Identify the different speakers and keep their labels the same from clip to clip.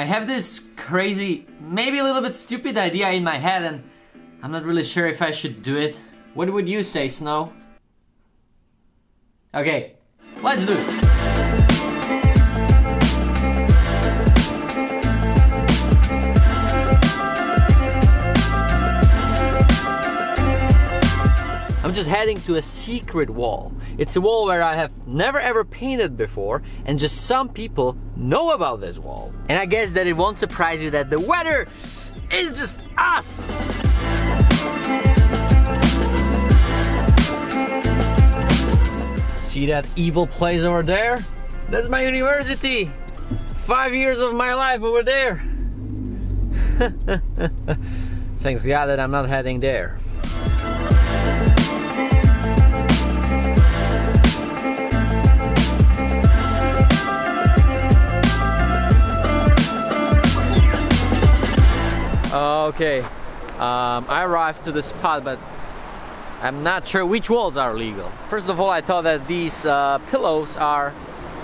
Speaker 1: I have this crazy, maybe a little bit stupid idea in my head and I'm not really sure if I should do it. What would you say, Snow? Okay, let's do it. Heading to a secret wall. It's a wall where I have never ever painted before, and just some people know about this wall. And I guess that it won't surprise you that the weather is just awesome. See that evil place over there? That's my university. Five years of my life over there. Thanks God that I'm not heading there. Okay, um, I arrived to the spot, but I'm not sure which walls are legal. First of all, I thought that these uh, pillows are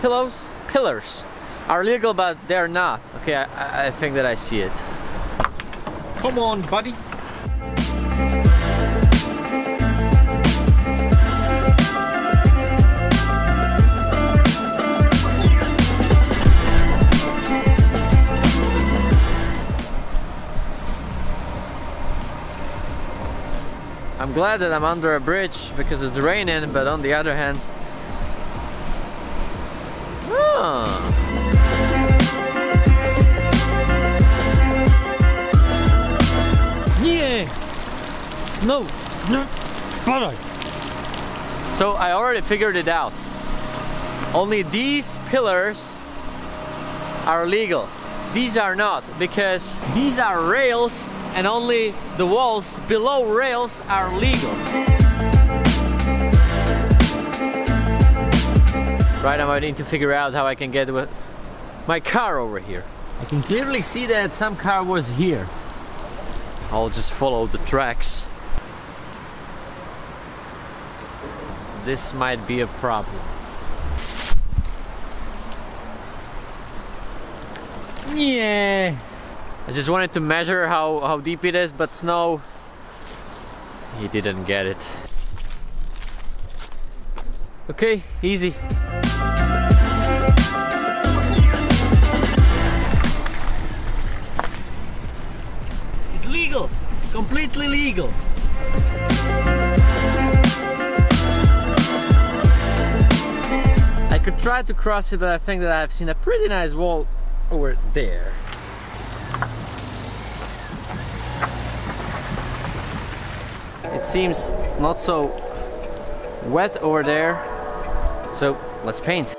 Speaker 1: pillows, pillars are legal, but they're not. Okay, I, I think that I see it. Come on, buddy. Glad that I'm under a bridge because it's raining, but on the other hand, ah.
Speaker 2: Nie! Snow! Padaj!
Speaker 1: So I already figured it out. Only these pillars are legal. These are not because these are rails and only the walls below rails are legal. Right now I need to figure out how I can get with my car over here.
Speaker 2: I can clearly see that some car was here.
Speaker 1: I'll just follow the tracks. This might be a problem. Yeah. I just wanted to measure how, how deep it is, but Snow, he didn't get it. Okay, easy.
Speaker 2: It's legal! Completely legal!
Speaker 1: I could try to cross it, but I think that I've seen a pretty nice wall over there. It seems not so wet over there, so let's paint.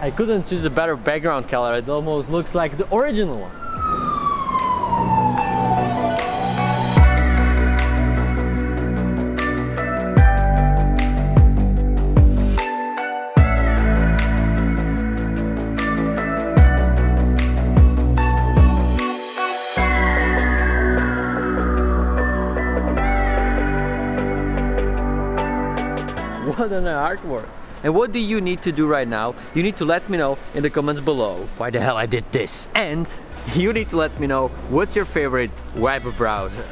Speaker 1: I couldn't choose a better background color, it almost looks like the original one. What an artwork! And what do you need to do right now? You need to let me know in the comments below why the hell I did this. And you need to let me know what's your favorite web browser.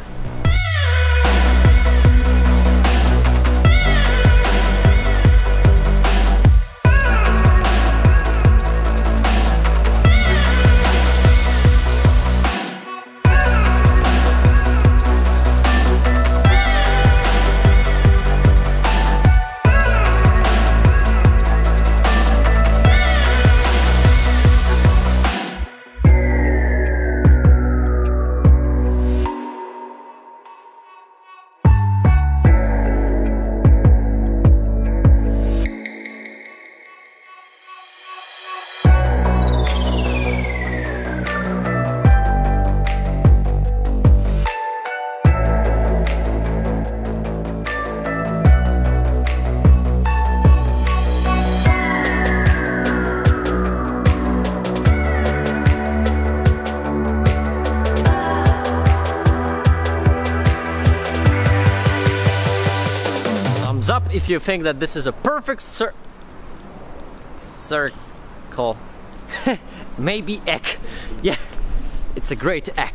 Speaker 1: If you think that this is a perfect cir- cir- call maybe egg. Yeah, it's a great egg.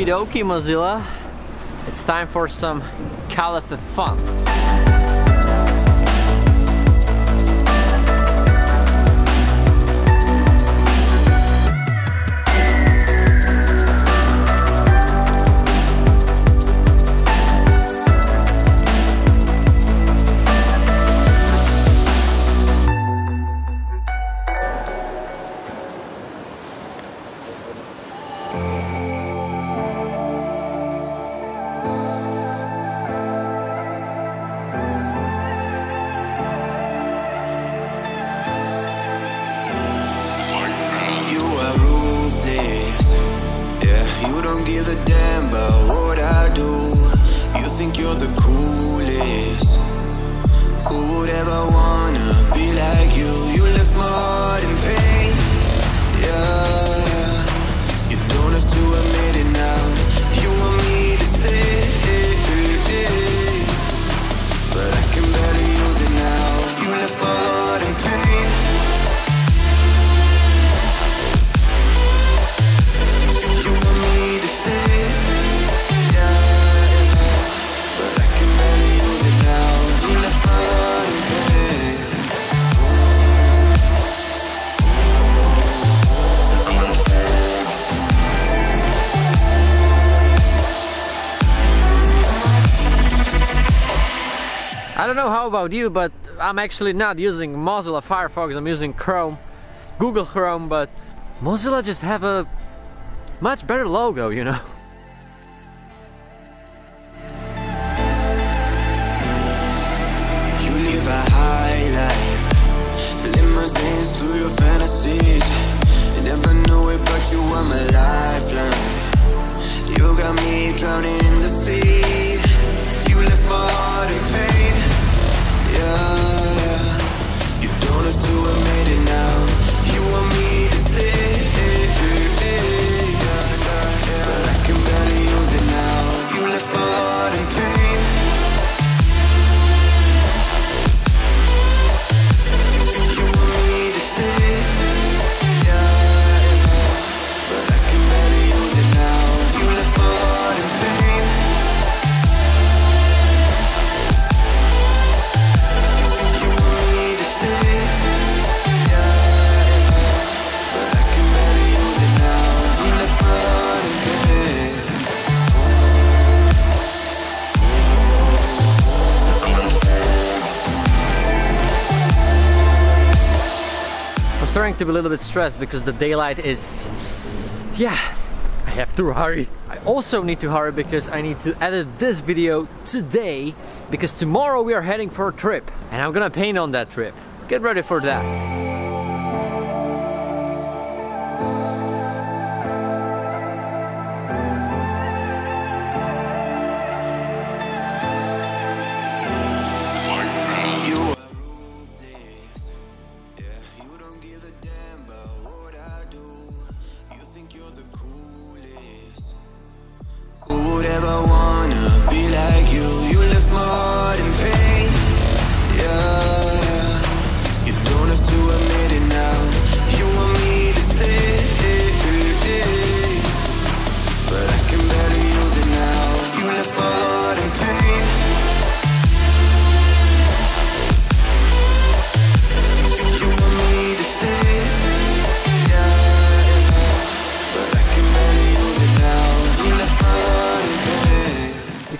Speaker 1: Okie dokie Mozilla, it's time for some Caliphate fun.
Speaker 3: Don't give a damn about what I do. You think you're the coolest. Who would ever wanna be like you? You left my heart
Speaker 1: how about you, but I'm actually not using Mozilla Firefox, I'm using Chrome, Google Chrome, but Mozilla just have a much better logo, you know?
Speaker 3: To
Speaker 1: be a little bit stressed because the daylight is. Yeah, I have to hurry. I also need to hurry because I need to edit this video today because tomorrow we are heading for a trip and I'm gonna paint on that trip. Get ready for that.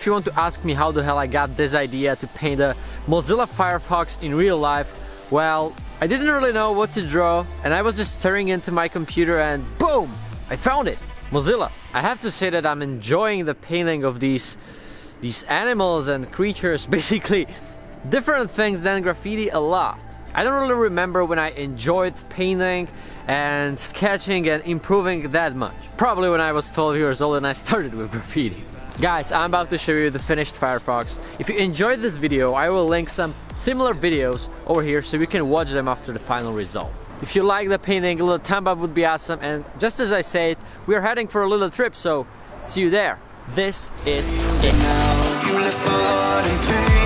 Speaker 1: If you want to ask me how the hell I got this idea to paint a Mozilla Firefox in real life, well, I didn't really know what to draw and I was just staring into my computer and boom, I found it. Mozilla. I have to say that I'm enjoying the painting of these these animals and creatures, basically different things than graffiti a lot. I don't really remember when I enjoyed painting and sketching and improving that much. Probably when I was 12 years old and I started with graffiti. Guys, I'm about to show you the finished Firefox. If you enjoyed this video, I will link some similar videos over here so you can watch them after the final result. If you like the painting, a little thumb up would be awesome. And just as I said, we're heading for a little trip, so see you there. This is it.